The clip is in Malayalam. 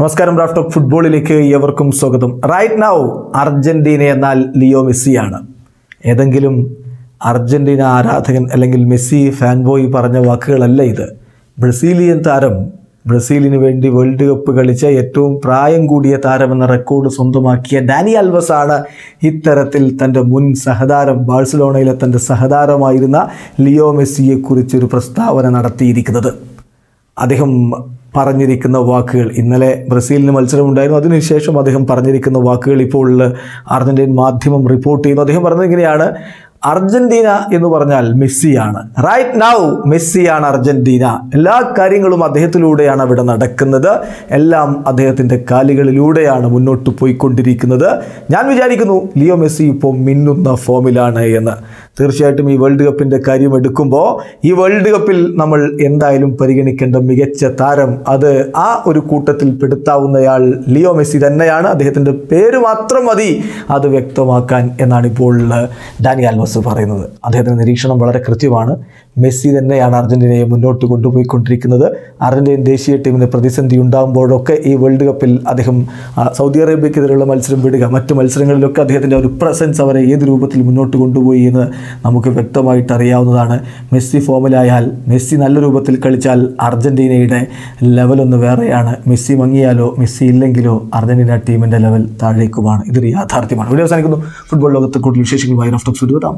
നമസ്കാരം റാഫ്റ്റ് ഓഫ് ഫുട്ബോളിലേക്ക് ഏവർക്കും സ്വാഗതം. റൈറ്റ് നൗ അർജന്റീന എന്നാൽ ലിയോ മെസ്സിയാണ്. ഏതെങ്കിലും അർജന്റീന ആരാധകൻ അല്ലെങ്കിൽ മെസ്സി ഫാൻ ബോയ് പറഞ്ഞ വാക്കുകളല്ല ഇത്. ബ്രസീലിയൻ താരം ബ്രസീലിന് വേണ്ടി വേൾഡ് കപ്പ് കളിച്ച ഏറ്റവും പ്രായം കൂടിയ താരമെന്ന റെക്കോർഡ് സ്വന്തമാക്കിയ ഡാനി അൽവസ് ആണ് ഇത്തരത്തിൽ തന്റെ മുൻ സഹതാരം ബാഴ്സലോണയിലെ തന്റെ സഹതാരമായിരുന്ന ലിയോ മെസ്സിയെക്കുറിച്ചൊരു പ്രസ്താവന നടത്തിയിരിക്കുന്നത്. അദ്ദേഹം പറഞ്ഞിരിക്കുന്ന വാക്കുകൾ. ഇന്നലെ ബ്രസീലിന് മത്സരമുണ്ടായിരുന്നു. അതിനുശേഷം അദ്ദേഹം പറഞ്ഞിരിക്കുന്ന വാക്കുകൾ ഇപ്പോൾ അർജന്റീൻ മാധ്യമം റിപ്പോർട്ട് ചെയ്യുന്നു. അദ്ദേഹം പറഞ്ഞത് ഇങ്ങനെയാണ്. അർജന്റീന എന്ന് പറഞ്ഞാൽ മെസ്സിയാണ്. റൈറ്റ് നൗ മെസ്സിയാണ് അർജന്റീന. എല്ലാ കാര്യങ്ങളും അദ്ദേഹത്തിലൂടെയാണ് അവിടെ നടക്കുന്നത്. എല്ലാം അദ്ദേഹത്തിന്റെ കാലുകളിലൂടെയാണ് മുന്നോട്ട് പോയിക്കൊണ്ടിരിക്കുന്നത്. ഞാൻ വിചാരിക്കുന്നു ലിയോ മെസ്സി ഇപ്പോൾ മിന്നുന്ന ഫോമിലാണ് എന്ന്. തീർച്ചയായിട്ടും ഈ വേൾഡ് കപ്പിന്റെ കാര്യം എടുക്കുമ്പോൾ ഈ വേൾഡ് കപ്പിൽ നമ്മൾ എന്തായാലും പരിഗണിക്കേണ്ട മികച്ച താരം അത് ആ ഒരു കൂട്ടത്തിൽ പെടുത്താവുന്നയാൾ ലിയോ മെസ്സി തന്നെയാണ്. അദ്ദേഹത്തിന്റെ പേര് മാത്രം മതി. അത് വ്യക്തമാക്കാൻ എന്നാണ് ഇപ്പോൾ ഡാനി ആൽവസ് പറയുന്നത്. അദ്ദേഹത്തിന്റെ നിരീക്ഷണം വളരെ കൃത്യമാണ്. മെസ്സി തന്നെയാണ് അർജന്റീനയെ മുന്നോട്ട് കൊണ്ടുപോയിക്കൊണ്ടിരിക്കുന്നത്. അർജന്റീൻ ദേശീയ ടീമിന് പ്രതിസന്ധി ഉണ്ടാകുമ്പോഴൊക്കെ ഈ വേൾഡ് കപ്പിൽ അദ്ദേഹം സൗദി അറേബ്യക്കെതിരെയുള്ള മത്സരം വിടുക മറ്റ് മത്സരങ്ങളിലൊക്കെ അദ്ദേഹത്തിന്റെ ഒരു പ്രസൻസ് അവരെ ഏത് രൂപത്തിൽ മുന്നോട്ട് കൊണ്ടുപോയി എന്ന് നമുക്ക് വ്യക്തമായിട്ട് അറിയാവുന്നതാണ്. മെസ്സി ഫോമിലായാൽ മെസ്സി നല്ല രൂപത്തിൽ കളിച്ചാൽ അർജന്റീനയുടെ ലെവലൊന്ന് വേറെയാണ്. മെസ്സി മങ്ങിയാലോ മെസ്സി ഇല്ലെങ്കിലോ അർജന്റീന ടീമിന്റെ ലെവൽ താഴേക്കുമാണ്. ഇതൊരു യാഥാർത്ഥ്യമാണ്. വീഡിയോ അവസാനിക്കുന്നു. ഫുട്ബോൾ ലോകത്ത് കൂടുതൽ വിശേഷങ്ങളുമായി ടോക്സ് വരാം